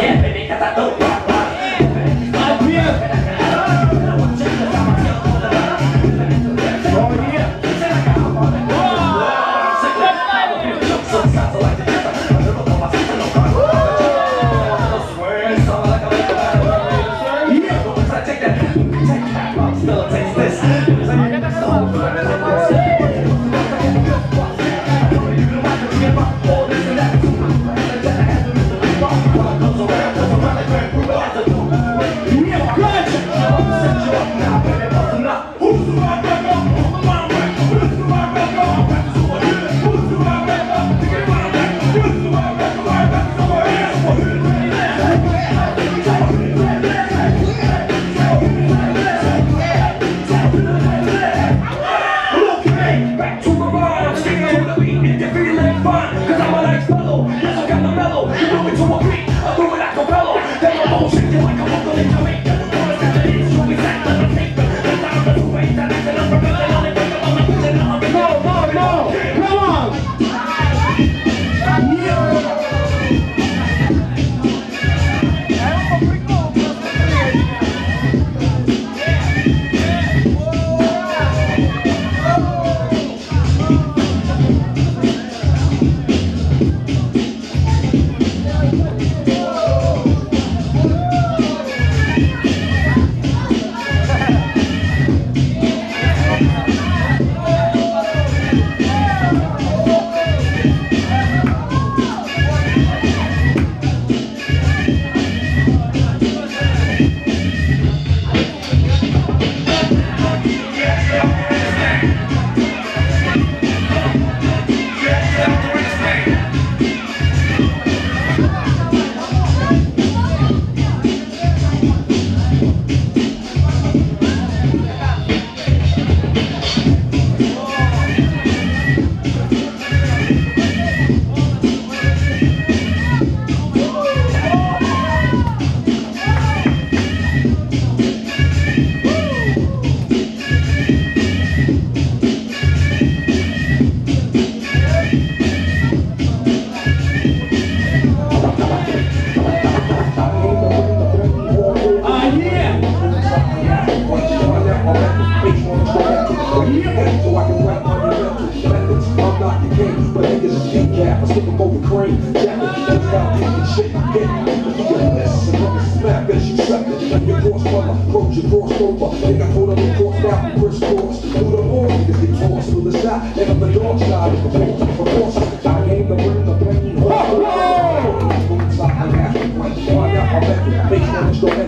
Yeah, baby, cause I don't. cream. The pain. I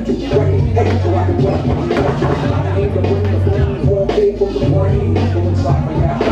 the Hey, so I can. I aim the the pain, all the brain. Go inside my house.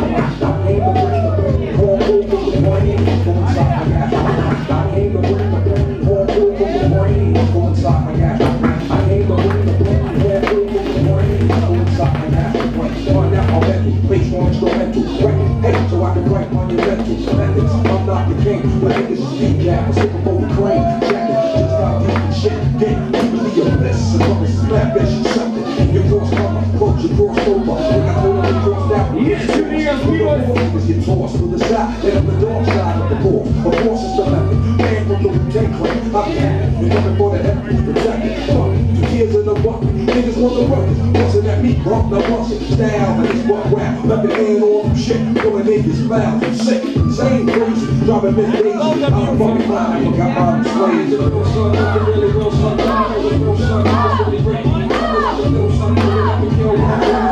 be a bliss. As long as it's left, that you cross karma, approach your cross over. When I hold on the cross down, yes, you need us, we must. Get tossed to the side, and up the dark side of the board. Of course, it's the method. Man from the Wu-Tang. I'm happy, coming for the heavens protected. Fuck, two years in the bucket. Niggas want the ruckus. Bump the worship style, it's what rap. Left the hand on from shit, pulling niggas foul. Sick, same crazy, driving mid days. I'm a fucking line, I got my slaves. The real the real sun, the real sun, the real sun, the real sun, the real sun, the real sun, the real sun, the real sun, the real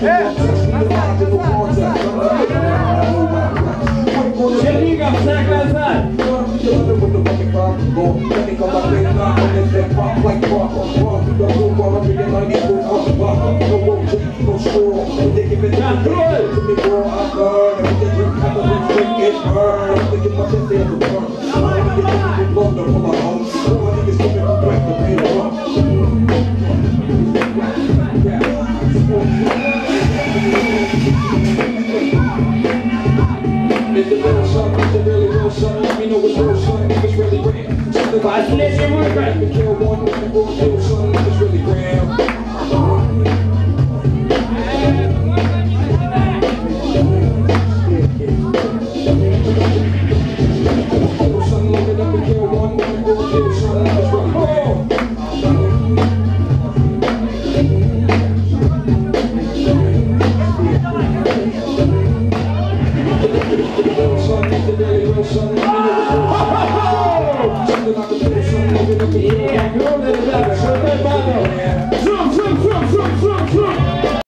Yeah, yeah. Chernigov, snack outside. The real? Is the really real something? Let me know what's real something. If it's really real. Something about Let's get one right. Kill one, if you won't kill something. If it's If